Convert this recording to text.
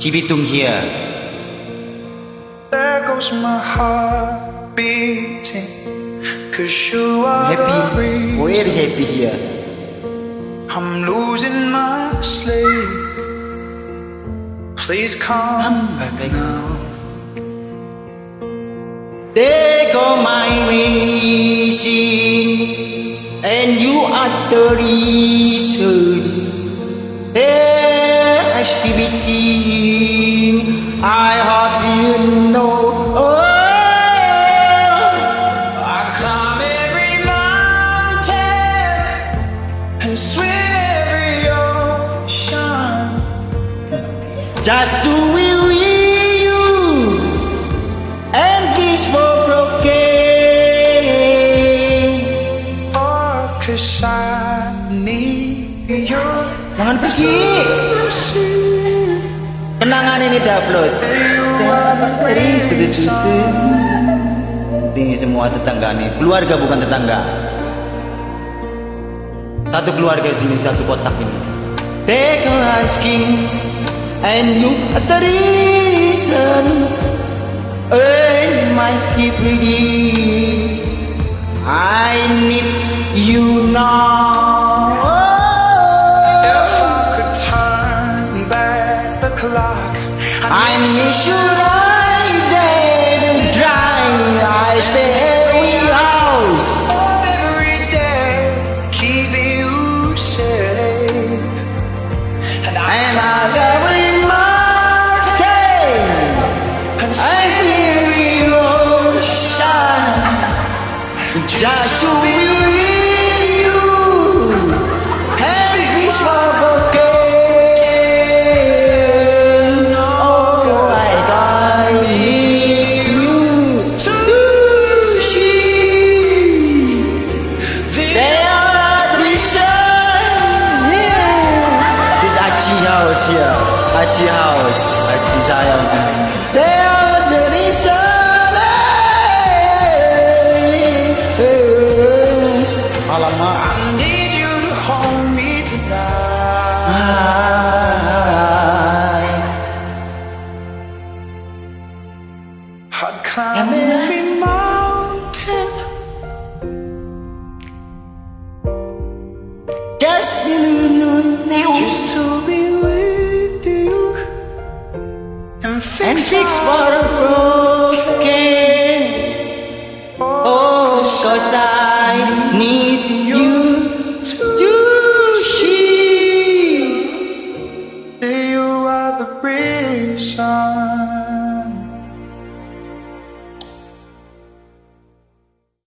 Cibitung here. There goes my heart beating. Cause you are the Happy, very happy here. I'm losing my sleep. Please come back now. They go my reason, and you are the reason. There I still begin. I hope you know. Oh, I climb every mountain and swim every ocean. just to with you, and this for broken. Oh, cause I need you. Jangan pergi. Kenangan ini upload. Di semua tetangga nih, keluarga bukan tetangga. Satu keluarga sini, satu kotak ini. Take a asking, and you the reason. And my keep. I need you now. I miss you right dead and dry. I stay every house. every day, keep you safe. And I, And I every mountain. and I feel you shine. Just to be here. Achi house. Achi sayang. They are the reason. I need you to hold me tonight. I'd climb every mountain. Just to fix for a broken. Oh, cause I need you